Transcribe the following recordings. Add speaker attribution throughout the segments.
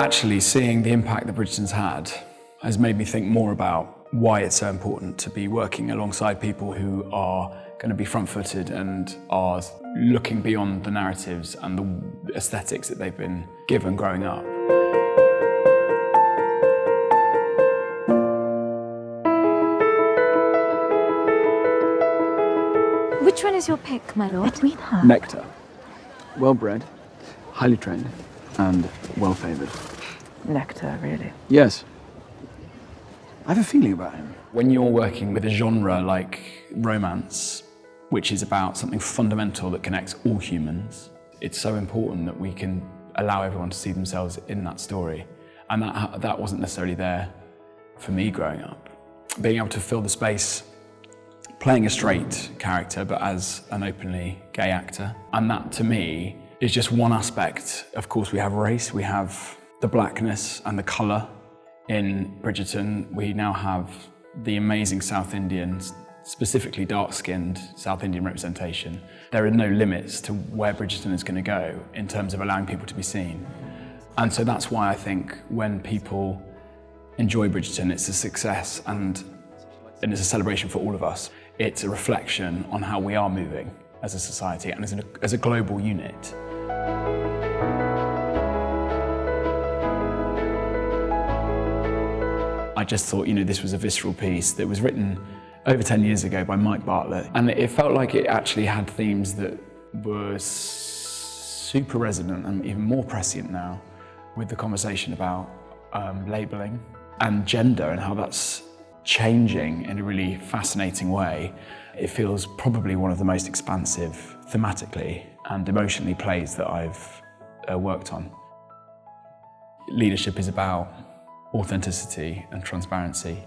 Speaker 1: Actually, seeing the impact that Bridgerton's had has made me think more about why it's so important to be working alongside people who are going to be front footed and are looking beyond the narratives and the aesthetics that they've been given growing up.
Speaker 2: Which one is your pick, my lord?
Speaker 3: Between her.
Speaker 4: Nectar. Well bred, highly trained, and well favoured.
Speaker 3: Nectar, really.
Speaker 4: Yes. I have a feeling about him.
Speaker 1: When you're working with a genre like romance, which is about something fundamental that connects all humans, it's so important that we can allow everyone to see themselves in that story. And that, that wasn't necessarily there for me growing up. Being able to fill the space playing a straight character, but as an openly gay actor. And that to me is just one aspect. Of course, we have race, we have the blackness and the colour in Bridgerton. We now have the amazing South Indians, specifically dark skinned South Indian representation. There are no limits to where Bridgerton is going to go in terms of allowing people to be seen. And so that's why I think when people enjoy Bridgerton, it's a success and, and it's a celebration for all of us. It's a reflection on how we are moving as a society and as a, as a global unit. I just thought, you know, this was a visceral piece that was written over 10 years ago by Mike Bartlett. And it felt like it actually had themes that were super resonant and even more prescient now with the conversation about um, labelling and gender and how that's changing in a really fascinating way. It feels probably one of the most expansive thematically and emotionally plays that I've uh, worked on. Leadership is about authenticity and transparency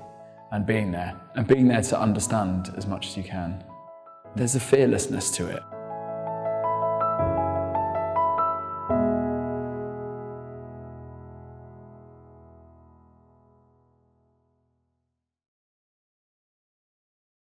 Speaker 1: and being there and being there to understand as much as you can. There's a fearlessness to it